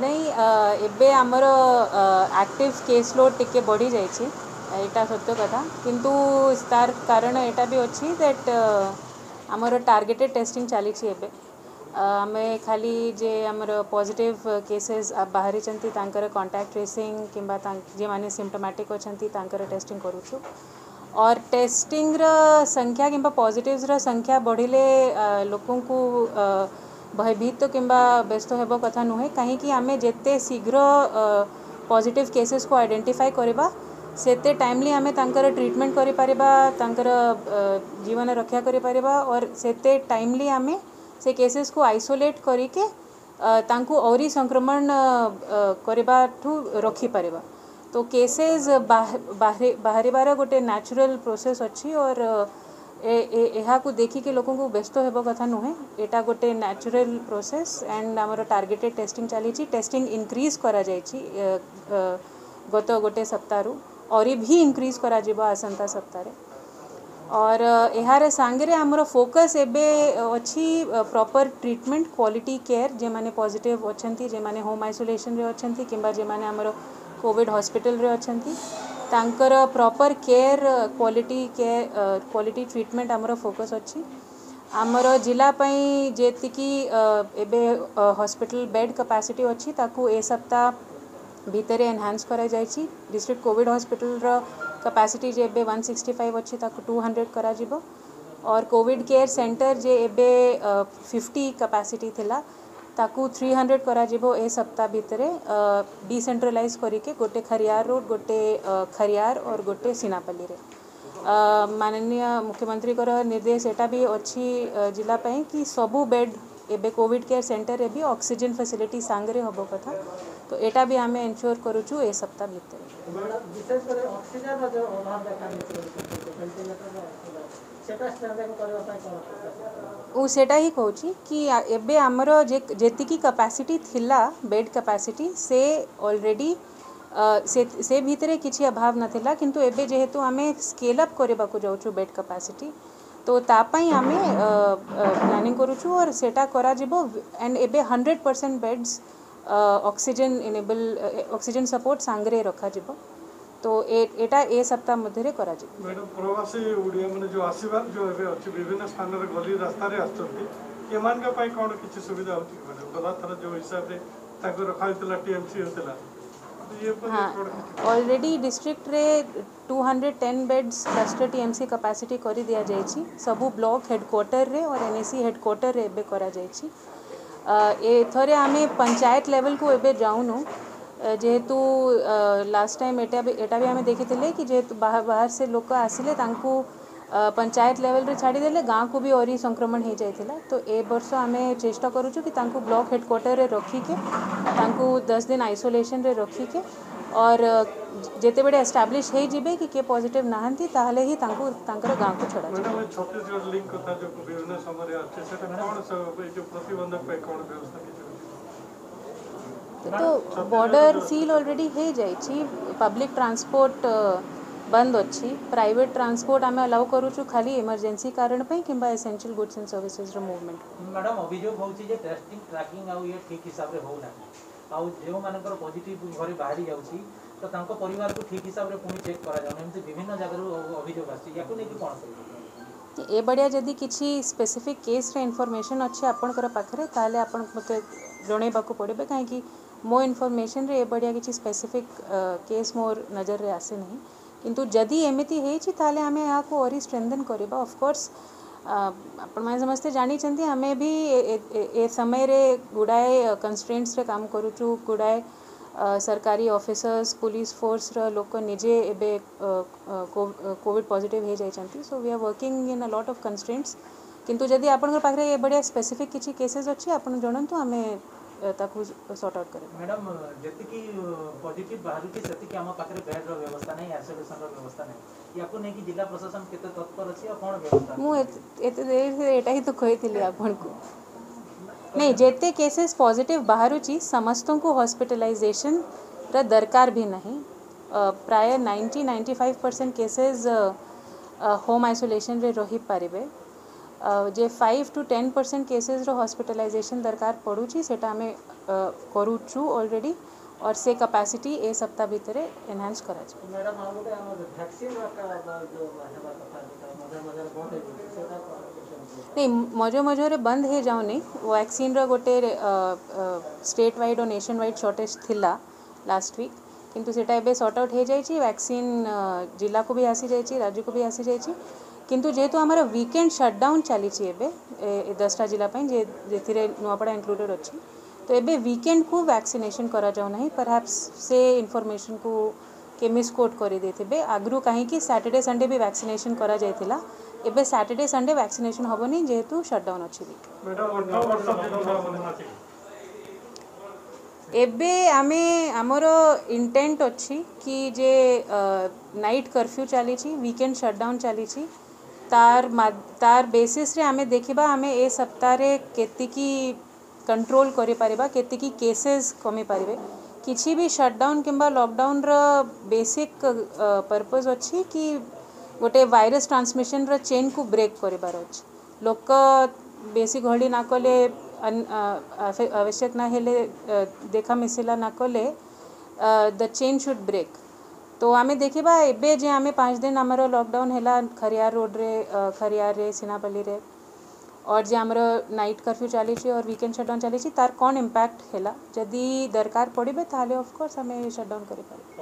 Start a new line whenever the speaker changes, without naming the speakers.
नहीं ଏବେ ଆମର ଆକ୍ଟିଭ୍ କେସ୍ ଲୋଡ୍ ଟିକେ ବଢ଼ି ଯାଇଛି ଏଇଟା ସତ୍ୟ କଥା କିନ୍ତୁ ତାର କାରଣ ଏଇଟା ବି ଅଛି ଦ୍ୟାଟ୍ ଆମର ଟାର୍ଗେଟେଡ୍ ଟେଷ୍ଟିଂ ଚାଲିଛି ଏବେ ଆମେ ଖାଲି ଯେ ଆମର ପଜିଟିଭ୍ କେସେସ୍ ବାହାରିଛନ୍ତି ତାଙ୍କର କଣ୍ଟାକ୍ଟ ଟ୍ରେସିଂ କିମ୍ବା ଯେଉଁମାନେ ସିମ୍ପଟୋମାଟିକ୍ ଅଛନ୍ତି ତାଙ୍କର ଟେଷ୍ଟିଂ କରୁଛୁ और टेस्टिंग संख्या कि पॉजिटिव्स संख्या बढ़िले लोकंकु ଭୟଭୀତ କିମ୍ବା ବ୍ୟସ୍ତ ହେବ କଥା ନୁହେଁ କାହିଁକି ଆମେ ଯେତେ ଶୀଘ୍ର ପଜିଟିଭ୍ କେସେସ୍କୁ ଆଇଡେଣ୍ଟିଫାଏ କରିବା ସେତେ ଟାଇମ୍ଲି ଆମେ ତାଙ୍କର ଟ୍ରିଟମେଣ୍ଟ କରିପାରିବା ତାଙ୍କର ଜୀବନ ରକ୍ଷା କରିପାରିବା ଅର୍ ସେତେ ଟାଇମ୍ଲି ଆମେ ସେ କେସେସ୍କୁ ଆଇସୋଲେଟ୍ କରିକି ତାଙ୍କୁ ଆହୁରି ସଂକ୍ରମଣ କରିବାଠୁ ରଖିପାରିବା ତ କେସେସ୍ ବାହାରିବାର ଗୋଟେ ନ୍ୟାଚୁରାଲ୍ ପ୍ରୋସେସ୍ ଅଛି ଅର୍ देखिक लोक व्यस्त कथा नुहे। यहाँ गोटे न्याचुरल प्रोसेस एंड आमर टार्गेटेड टेस्टिंग चली टेस्टिंग इनक्रीज करा गत गोटे सप्ताह और भी इनक्रीज करा आसंता सप्ताह और यार सांगे आमर फोकस एबे अच्छी प्रॉपर ट्रीटमेंट क्वालिटी केयर जे मैंने पॉजिटिव अच्छा जे माने होम आइसोलेशन रे अच्छा कि जे माने आमर कोविड हॉस्पिटल रे अछंती proper care quality care quality treatment आमर फोकस अच्छी आमर जिला पई जेतिकी एबे हॉस्पिटल बेड कैपेसिटी अच्छी ताकू ए सप्ताह भितर एनहांस करा जायछि डिस्ट्रिक्ट कोविड हॉस्पिटल रो कैपेसिटी जे एबे 165 अच्छी ताकू 200 करा जिवो और कोविड केयर सेंटर जे एबे 50 कैपेसिटी थिला ताकू 300 हंड्रेड ए सप्ताह भितर डिसेंट्रलाइज करके गोटे खरियार रोड गोटे खरियार और गोटे रे माननीय मुख्यमंत्री निर्देश एटा भी अच्छी जिला कि सबू बेड एबे कोविड केयर सेंटर रे भी ऑक्सीजन फैसिलिटी सांगरे होबो कथा तो एटा भी आमे एंश्योर करूछु ए सप्ताह भितर
ମୁଁ ସେଇଟା ହିଁ କହୁଛି କି ଏବେ ଆମର ଯେତିକି କାପାସିଟି ଥିଲା ବେଡ୍ କାପାସିଟି ସେ
ଅଲରେଡ଼ି ସେ ଭିତରେ କିଛି ଅଭାବ ନଥିଲା କିନ୍ତୁ ଏବେ ଯେହେତୁ ଆମେ ସ୍କେଲ୍ ଅପ୍ କରିବାକୁ ଯାଉଛୁ ବେଡ୍ କାପାସିଟି ତ ତା ପାଇଁ ଆମେ ପ୍ଲାନିଂ କରୁଛୁ ଅର୍ ସେଇଟା କରାଯିବ ଆଣ୍ଡ ଏବେ hundred percent beds oxygen enable oxygen support ସାଙ୍ଗରେ ରଖାଯିବ करूछु और सेटा करा जिवो एंड एबे 100% beds oxygen enable oxygen support सांगरे रखा जिवो तो एटा ए सप्ताह मध्य करा जिवो
मैडम प्रवासी ओडिया माने जो आसीबार जो एबे अछि विभिन्न स्थान रे गली रास्ता रे आछथि एमान के पई कोन किछि सुविधा होति मैडम गला थरा जो हिसाब रे ताको रखा होतला टीएमसी होतला
हाँ ऑलरेडी डिस्ट्रिक्ट रे 210 बेड्स क्लस्टर टीएमसी कैपेसिटी करी दिया जायछि सबु ब्लॉक हेडक्वार्टर रे और एनएसी हेडक्वार्टर रे एबे करा जायछि ए थरे आमे पंचायत लेवल को एबे जाउनु जेहेतु लास्ट टाइम एटा भी आमे देखिथिले कि जेहेतु बाहर बाहर से लोक तांकू पंचायत लेवल रे छाड़ी देले गाँ को भी और संक्रमण हो जाइथिला तो ए वर्ष आमे चेष्टा करूछु कि ब्लॉक हेडक्वार्टर रे रखी के तांकू 10 दिन आइसोलेशन रे रखी के और जेते बेडे एस्टैब्लिश हे जिबे कि के पॉजिटिव नाहंती, ताहले ही तांकू, तांकर गाँ को छड़ा तो बॉर्डर सील ऑलरेडी हो पब्लिक ट्रांसपोर्ट बंद अच्छी प्राइवेट ट्रांसपोर्ट आम अलाउ करूछु खाली इमरजेंसी कारण पे किंबा एसेंशियल गुड्स एंड सर्विसेज़ रो मूवमेंट
मैडम अभियोग तो तांको परिवार को ठीक हिसाब रे पुनी चेक करा जाउ एमति विभिन्न जगह रो अभियोग आछि याकु नै कि कोन से
ए बढ़िया जदि किसी स्पेसिफिक ମୋ ଇନଫର୍ମେସନ୍ରେ ଏଭଳିଆ କିଛି ସ୍ପେସିଫିକ୍ କେସ୍ ମୋର ନଜରରେ ଆସିନାହିଁ କିନ୍ତୁ ଯଦି ଏମିତି ହେଇଛି ତାହେଲେ ଆମେ ଏହାକୁ ଆହୁରି ଷ୍ଟ୍ରେଙ୍ଗେନ୍ କରିବା ଅଫକୋର୍ସ ଆପଣମାନେ ସମସ୍ତେ ଜାଣିଛନ୍ତି ଆମେ ବି ଏ ସମୟରେ ଗୁଡ଼ାଏ କନଷ୍ଟ୍ରେଣ୍ଟସ୍ରେ କାମ କରୁଛୁ ଗୁଡ଼ାଏ ସରକାରୀ ଅଫିସର୍ସ ପୋଲିସ ଫୋର୍ସର ଲୋକ ନିଜେ ଏବେ କୋଭିଡ଼ ପଜିଟିଭ୍ ହେଇଯାଇଛନ୍ତି so we are working in a lot of constraints କିନ୍ତୁ ଯଦି ଆପଣଙ୍କ ପାଖରେ ଏଭଳିଆ ସ୍ପେସିଫିକ୍ କିଛି କେସେସ୍ ଅଛି ଆପଣ ଜଣାନ୍ତୁ ଆମେ ତାକୁ
ସର୍ଟ ଆଉଟ୍ କରିବୁ ମ୍ୟାଡ଼ାମ୍ ଯେତିକି ପଜିଟିଭ୍ ବାହାରୁଛି ସେତିକି ଆମ ପାଖରେ ବେଡ୍ର ବ୍ୟବସ୍ଥା ନାହିଁ ଆଇସୋଲେସନ୍ର ବ୍ୟବସ୍ଥା ନାହିଁ ୟାକୁ ନେଇକି ଜିଲ୍ଲା ପ୍ରଶାସନ କେତେ ତତ୍ପର ଅଛି ଆଉ କ'ଣ ବ୍ୟବସ୍ଥା
ମୁଁ ଏତେ ଏଇଟା ହିଁ ତ କହିଥିଲି ଆପଣଙ୍କୁ ନାଇଁ ଯେତେ କେସେସ୍ ପଜିଟିଭ୍ ବାହାରୁଛି ସମସ୍ତଙ୍କୁ ହସ୍ପିଟାଲାଇଜେସନ୍ର ଦରକାର ବି ନାହିଁ ପ୍ରାୟ ninety ninety five percent cases home ଆଇସୋଲେସନ୍ରେ ରହିପାରିବେ जे five two ten percent cases रो हॉस्पिटलाइजेशन दरकार ପଡ଼ୁଛି ସେଇଟା ଆମେ करूचु ऑलरेडी और से कैपेसिटी ए सप्ताह भितर एनहांस
करा जाए मैडम आ गोटे हमर वैक्सीन जो हेबा कथा मधे मधे बंद हे सेटा
नहीं मज़े मज़े बंद हो जाऊनी वैक्सीन रो गोटे स्टेट वाइड और नेशन वाइड शॉर्टेज थिला लास्ट वीक किंतु सेटा एबे सॉर्ट आउट हो जाई वैक्सीन जिला को भी आसी जाई राज्य को भी आसी जाई କିନ୍ତୁ ଯେହେତୁ ଆମର ୱିକେଣ୍ଡ ସଟ୍ଡାଉନ୍ ଚାଲିଛି ଏବେ ଦଶଟା ଜିଲ୍ଲା ପାଇଁ ଯେଥିରେ ନୂଆପଡ଼ା ଇନକ୍ଲୁଡ଼େଡ଼୍ ଅଛି ତ ଏବେ ୱିକେଣ୍ଡକୁ ଭ୍ୟାକ୍ସିନେସନ୍ କରାଯାଉନାହିଁ ପରହାପ୍ସ ସେ ଇନଫର୍ମେସନ୍କୁ କିଏ ମିସ୍କୋଟ୍ କରିଦେଇଥିବେ ଆଗରୁ କାହିଁକି ସାଟର୍ଡ଼େ ସନ୍ଡେ ବି ଭ୍ୟାକ୍ସିନେସନ୍ କରାଯାଇଥିଲା ଏବେ ସାଟର୍ଡ଼େ ସନ୍ଡେ ଭ୍ୟାକ୍ସିନେସନ୍
ହେବନି ଯେହେତୁ ସଟ୍ଡାଉନ୍ ଅଛି
ଏବେ ଆମେ ଆମର ଇଣ୍ଟେଣ୍ଟ ଅଛି କି ଯେ ନାଇଟ୍ କର୍ଫ୍ୟୁ ଚାଲିଛି ୱିକେଣ୍ଡ ସଟ୍ଡାଉନ୍ ଚାଲିଛି ତାର୍ ତାର୍ ବେସିସ୍ରେ ଆମେ ଦେଖିବା ଆମେ ଏ ସପ୍ତାହରେ କେତିକି କଣ୍ଟ୍ରୋଲ୍ କରିପାରିବା କେତିକି କେସେସ୍ କମିପାରିବେ କିଛି ବି ସଟ୍ଡାଉନ୍ କିମ୍ବା ଲକଡାଉନ୍ର ବେସିକ୍ ପର୍ପୋଜ୍ ଅଛି କି ଗୋଟେ ଭାଇରସ୍ ଟ୍ରାନ୍ସମିସନ୍ର ଚେନ୍କୁ ବ୍ରେକ୍ କରିବାର ଅଛି। ଲୋକ ବେଶୀ ଗହଳି ନ କଲେ ଆବଶ୍ୟକ ନ ହେଲେ ଦେଖା ମିଶିଲା ନ କଲେ ଦ ଚେନ୍ ସୁଡ଼୍ ବ୍ରେକ୍ ତ ଆମେ ଦେଖିବା ଏବେ ଯେ ଆମେ ପାଞ୍ଚ ଦିନ ଆମର ଲକଡାଉନ୍ ହେଲା ଖରିଆର ରୋଡ଼ରେ ଖରିଆରରେ ସିନାପାଲିରେ ଅର୍ ଯେ ଆମର ନାଇଟ୍ କର୍ଫ୍ୟୁ ଚାଲିଛି ଅର୍ ୱିକେଣ୍ଡ ସଟ୍ଡାଉନ୍ ଚାଲିଛି ତାର କ'ଣ ଇମ୍ପାକ୍ଟ ହେଲା ଯଦି
ଦରକାର ପଡ଼ିବେ ତାହେଲେ ଅଫକୋର୍ସ
ଆମେ ସଟ୍ଡାଉନ୍ କରିପାରିବା